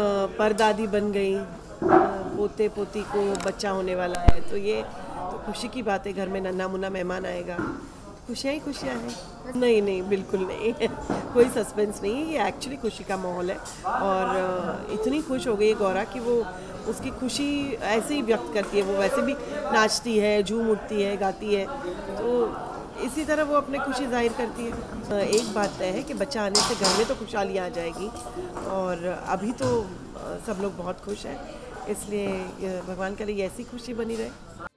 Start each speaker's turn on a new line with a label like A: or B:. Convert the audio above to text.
A: परदादी बन गई पोते पोती को बच्चा होने वाला है। तो ये तो खुशी की बात है, घर में नन्ना मुन्ना मेहमान आएगा। खुशियाँ ही खुशियाँ हैं। नहीं नहीं, बिल्कुल नहीं। कोई सस्पेंस नहीं है। ये एक्चुअली खुशी का माहौल है। और इतनी खुश हो गई है गौरा कि वो उसकी खुशी ऐसे ही व्यक्त करती है। वो वैसे भी नाचती है, झूम उठती है, गाती है। तो इसी तरह वो अपने खुशी ज़ाहिर करती है। एक बात तय है कि बच्चा आने से घर में तो खुशहाली आ जाएगी और अभी तो सब लोग बहुत खुश हैं, इसलिए भगवान करे ऐसी खुशी बनी रहे।